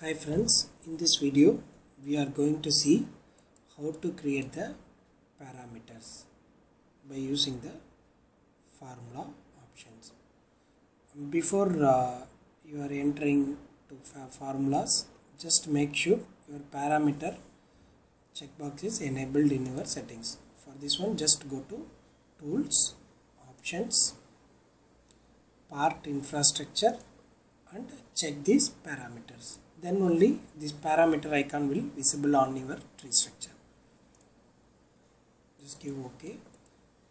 Hi friends, in this video we are going to see how to create the parameters by using the formula options. Before uh, you are entering to formulas, just make sure your parameter checkbox is enabled in your settings. For this one, just go to Tools, Options, Part Infrastructure and check these parameters then only this parameter icon will visible on your tree structure. Just give ok.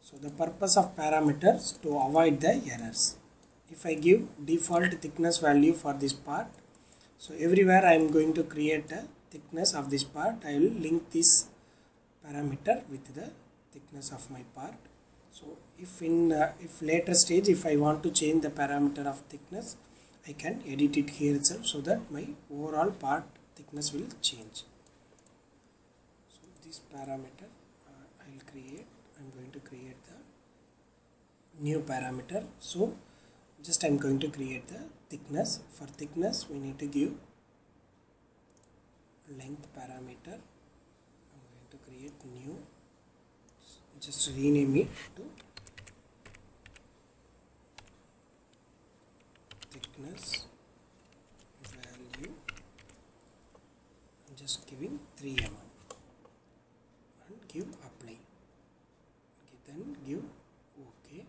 So the purpose of parameters to avoid the errors. If i give default thickness value for this part so everywhere i am going to create a thickness of this part i will link this parameter with the thickness of my part. So if in uh, if later stage if i want to change the parameter of thickness I can edit it here itself so that my overall part thickness will change. So this parameter uh, I will create, I am going to create the new parameter. So just I am going to create the thickness. For thickness we need to give length parameter. I am going to create new, just rename it to thickness value. I'm just giving 3 mm and give apply. Okay, then give ok.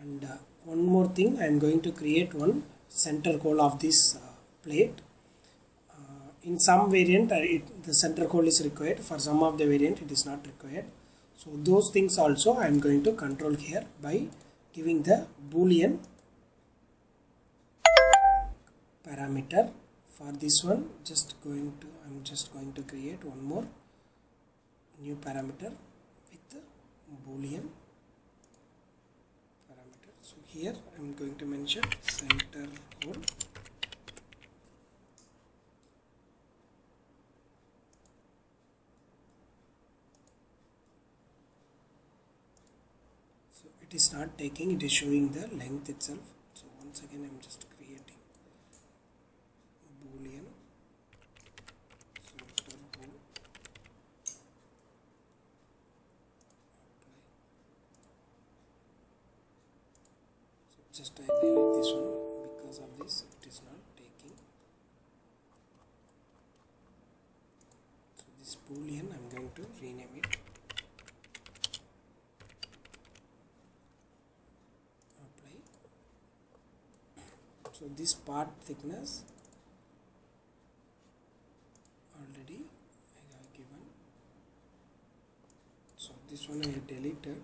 And uh, one more thing I am going to create one center hole of this uh, plate. Uh, in some variant uh, it, the center hole is required. For some of the variant it is not required. So those things also I am going to control here by giving the boolean parameter for this one. Just going to I'm just going to create one more new parameter with the boolean parameter. So here I'm going to mention center hole. So it is not taking it is showing the length itself. So once again I'm just creating boolean center hole apply so just I delete this one. Because of this it is not taking. So this boolean I'm going to rename it. Apply. So this part thickness already I have given. So this one I deleted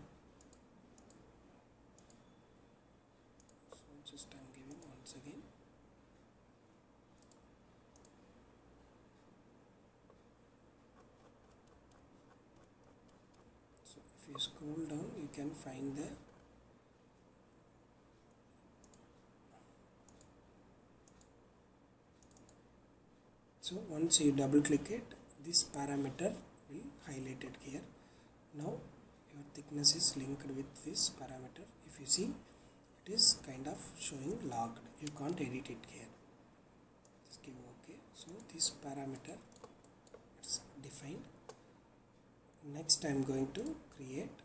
so just I'm giving once again so if you scroll down you can find the so once you double click it this parameter will highlight it here. Now your thickness is linked with this parameter. If you see it is kind of showing logged you can't edit it here. Just give ok. So this parameter it's defined. Next I'm going to create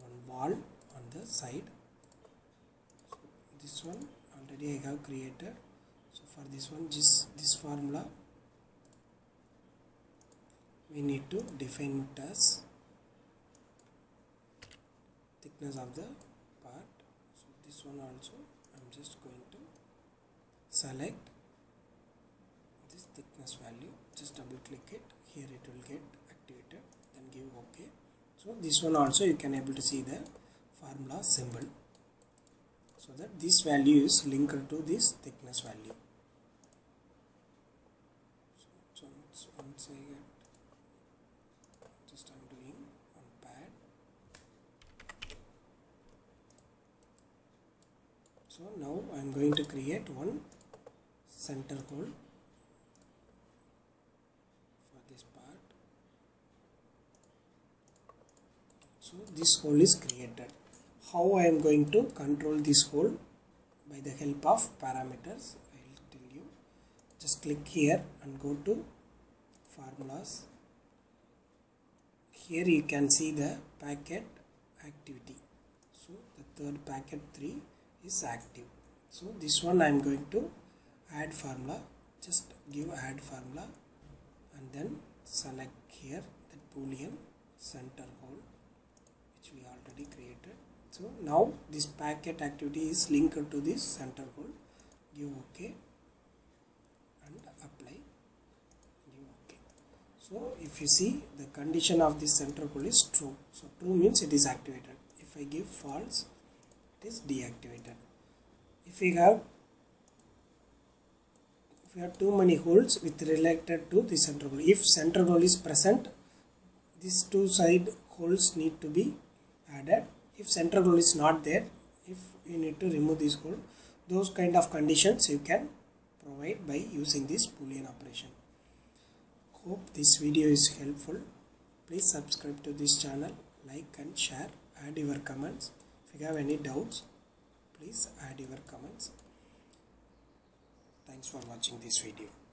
one wall on the side. So this one already I have created. So for this one just this formula we need to define it as thickness of the part. So this one also I'm just going to select this thickness value. Just double click it. Here it will get activated. Then give ok so this one also you can able to see the formula symbol. So that this value is linked to this thickness value. So, so once I get just I'm doing on pad. So now I'm going to create one center hole for this part so this hole is created. How I am going to control this hole? By the help of parameters I'll tell you. Just click here and go to formulas. Here you can see the pocket activity. So the third pocket 3 is active. So this one I am going to add formula. Just give add formula and then select here the boolean center hole which we already created. So now this pocket activity is linked to this center hole give ok. And apply. Give ok. So if you see the condition of this center hole is true. So true means it is activated. If I give false it is deactivated. If we have if we have too many holes with related to the center hole if center hole is present these two side holes need to be added if center hole is not there if you need to remove this hole those kind of conditions you can provide by using this boolean operation. Hope this video is helpful. Please subscribe to this channel like and share add your comments. If you have any doubts please add your comments. Thanks for watching this video